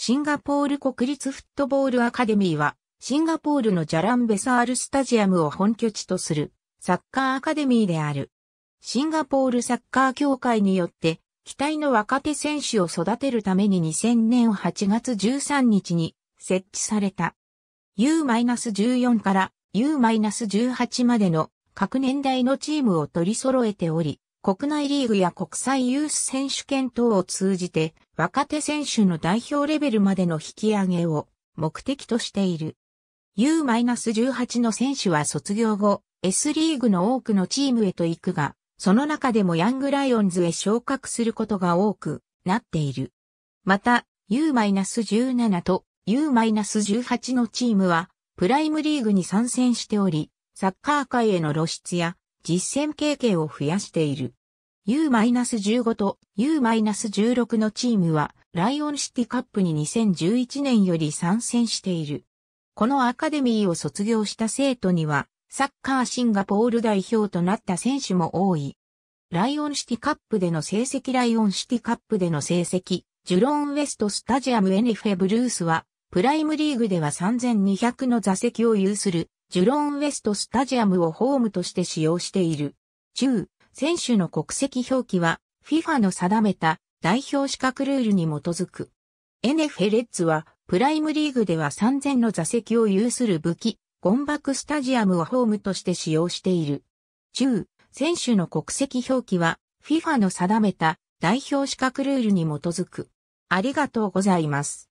シンガポール国立フットボールアカデミーは、シンガポールのジャランベサールスタジアムを本拠地とするサッカーアカデミーである。シンガポールサッカー協会によって期待の若手選手を育てるために2000年8月13日に設置された。U-14 から U-18 までの各年代のチームを取り揃えており、国内リーグや国際ユース選手権等を通じて若手選手の代表レベルまでの引き上げを目的としている。U-18 の選手は卒業後、S リーグの多くのチームへと行くが、その中でもヤングライオンズへ昇格することが多くなっている。また、U-17 と U-18 のチームは、プライムリーグに参戦しており、サッカー界への露出や実践経験を増やしている。U-15 と U-16 のチームは、ライオンシティカップに2011年より参戦している。このアカデミーを卒業した生徒には、サッカーシンガポール代表となった選手も多い。ライオンシティカップでの成績ライオンシティカップでの成績、ジュローンウェストスタジアム NF ブルースは、プライムリーグでは3200の座席を有するジュロンウェストスタジアムをホームとして使用している。中、選手の国籍表記は FIFA の定めた代表資格ルールに基づく。NF レッツはプライムリーグでは3000の座席を有する武器、ゴンバクスタジアムをホームとして使用している。中、選手の国籍表記は FIFA の定めた代表資格ルールに基づく。ありがとうございます。